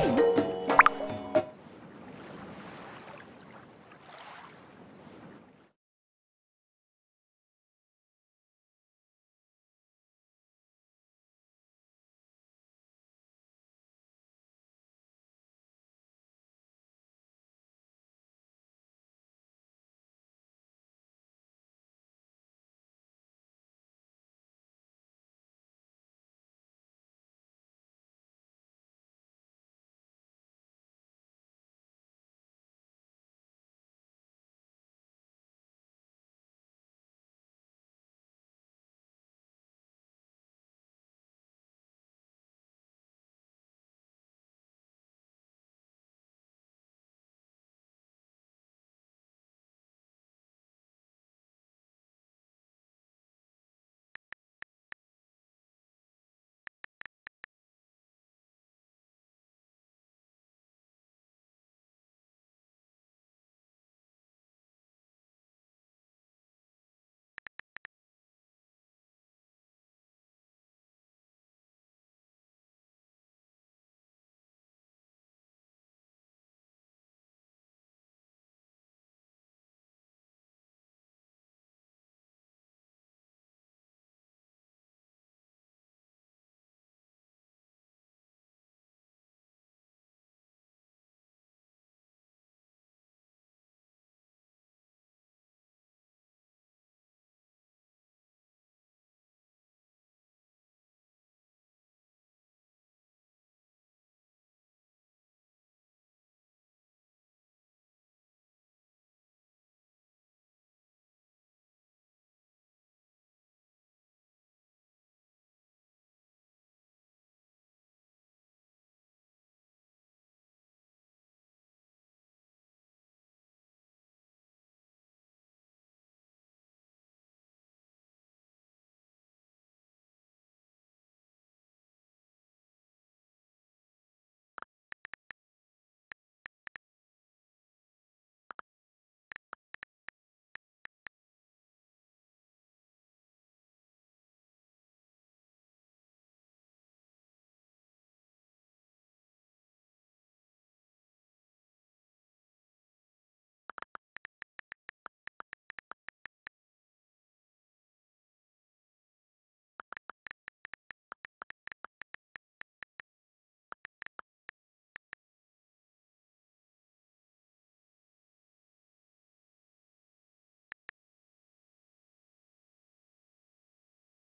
了。